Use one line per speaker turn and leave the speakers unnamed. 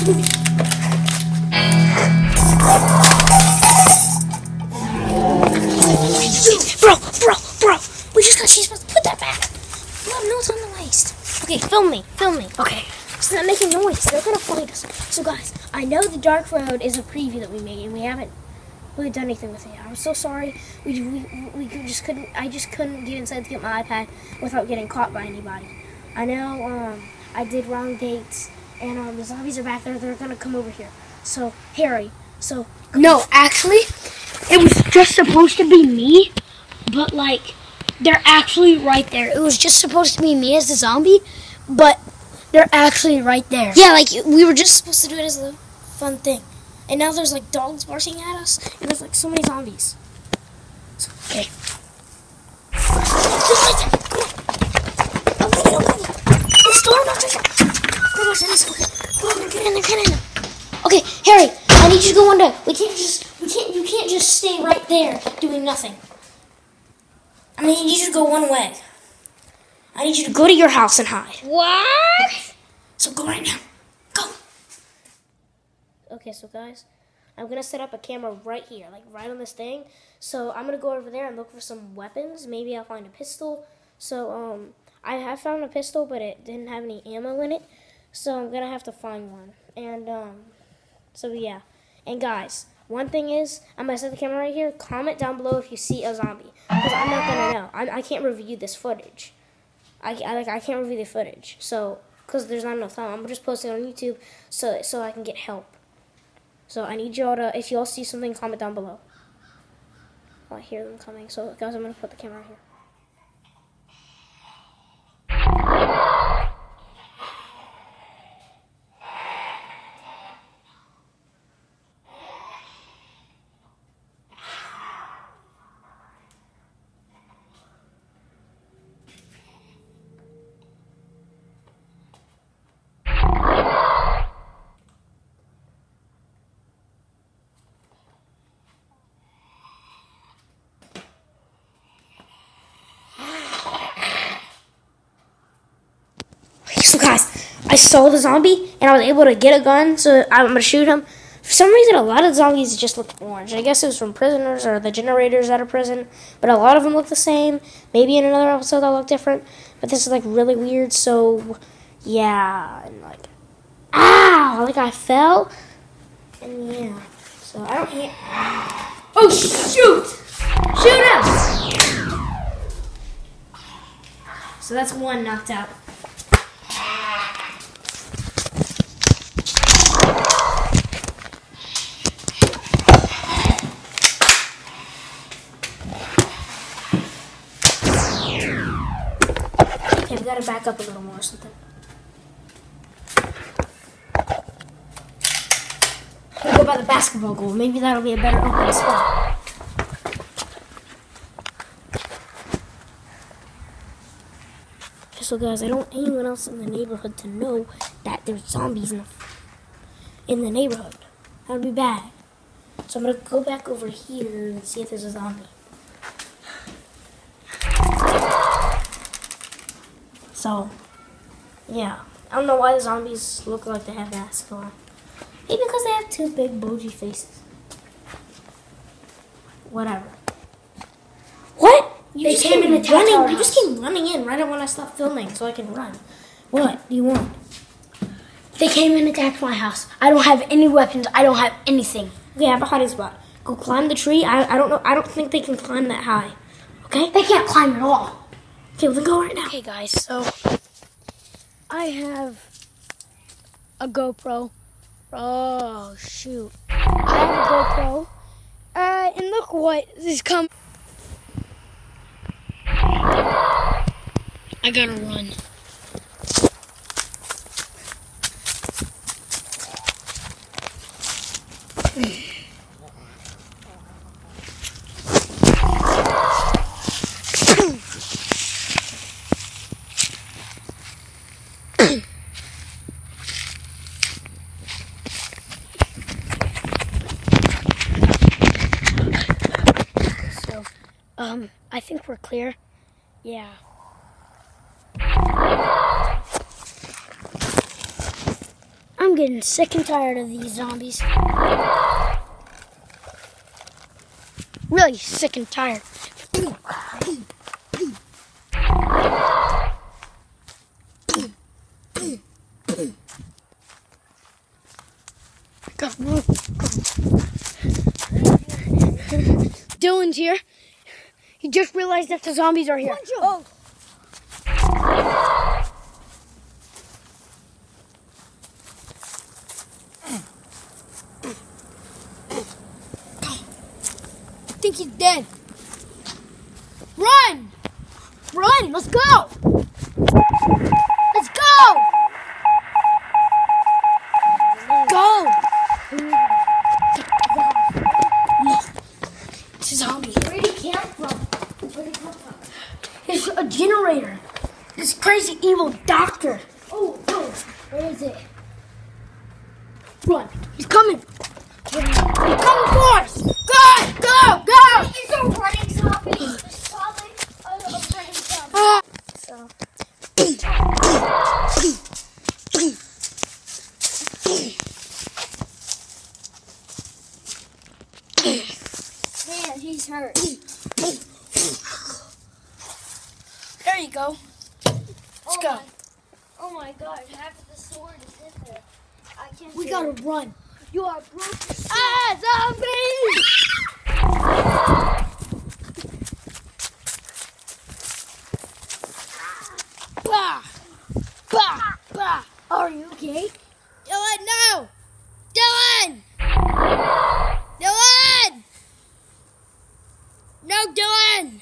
Bro, bro, bro. We just got she's supposed to put that back. Mom, no, it's on the waist. Okay, film me, film me. Okay. It's not making noise. They're gonna find us. So guys, I know the Dark Road is a preview that we made and we haven't really done anything with it. I'm so sorry. We, we, we just couldn't I just couldn't get inside to get my iPad without getting caught by anybody. I know um I did wrong dates and um the zombies are back there, they're gonna come over here. So Harry, so
No, actually, it was just supposed to be me, but like, they're actually right there. It was just supposed to be me as the zombie, but they're actually right there.
Yeah, like we were just supposed to do it as a fun thing, and now there's like dogs barking at us, and there's like so many zombies. So, okay. This door, no, this- no, no, this- okay. Come on, get in there, get in there. Okay, Harry, I need you to go one day. We can't just, we can't, you can't just stay right there doing nothing. I need you to go one way. I need you to go to your house and hide.
What?
So go right now. Go. Okay, so guys, I'm gonna set up a camera right here, like right on this thing. So I'm gonna go over there and look for some weapons. Maybe I'll find a pistol. So um, I have found a pistol, but it didn't have any ammo in it. So I'm gonna have to find one. And um, so yeah. And guys, one thing is, I'm gonna set the camera right here. Comment down below if you see a zombie, because I'm not gonna know. I, I can't review this footage. I, I like I can't review the footage, so because there's not enough time, I'm just posting on YouTube so so I can get help. So I need y'all to, if y'all see something, comment down below. Oh, I hear them coming. So guys, I'm gonna put the camera here. So guys, I saw the zombie and I was able to get a gun, so I'm gonna shoot him. For some reason, a lot of zombies just look orange. I guess it was from prisoners or the generators out of prison, but a lot of them look the same. Maybe in another episode they'll look different, but this is like really weird. So yeah, and like, ow, like I fell, and yeah. So I don't hear.
Oh shoot! Shoot him!
So that's one knocked out. Okay, we gotta back up a little more or something. We'll go by the basketball goal. Maybe that'll be a better open spot. So guys, I don't want anyone else in the neighborhood to know that there's zombies in the, in the neighborhood. That would be bad. So I'm gonna go back over here and see if there's a zombie. So, yeah. I don't know why the zombies look like they have masks on. Maybe because they have two big bogy faces. Whatever. What? You
They
just
came
came
and
in
attacked
running.
our
You just came running in right when I stopped filming, so I can run. What do you want?
They came and attacked my house. I don't have any weapons. I don't have anything.
Okay, I have a hiding spot. Go climb the tree. I, I don't know. I don't think they can climb that high. Okay.
They can't climb at all.
Okay, then go right now.
Okay, guys, so I have a GoPro. Oh, shoot. I have a GoPro. Uh, and look what is coming. I gotta run. So, um, I think we're clear. Yeah. I'm getting sick and tired of these zombies. Really sick and tired. Dylan's here. He just realized that the zombies are here.
Oh.
I think he's dead. Run! Run! Let's go! Let's go! Go! It's a zombie.
Where did he come from? Where did he come from?
It's a generator. This crazy evil doctor.
Oh, no. Where is it?
Run. He's coming. He's coming for us. Go! Go! Go!
It's a running zombie. Probably a, a running zombie.
Ah.
So, man, he's hurt.
There you go. Go.
My, oh my god, half of the sword is in there. I can't
We gotta
it.
run.
You are broken.
Ah, zombies! Bah! Bah! Bah! Are you okay?
Dylan, no! Dylan! Dylan! No, Dylan!